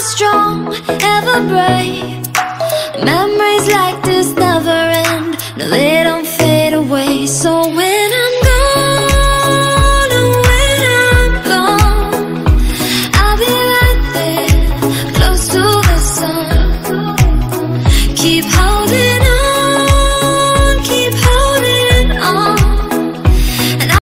Ever strong, ever brave Memories like this never end. No, they don't fade away. So when I'm gone and when I'm gone I'll be right there, close to the sun. Keep holding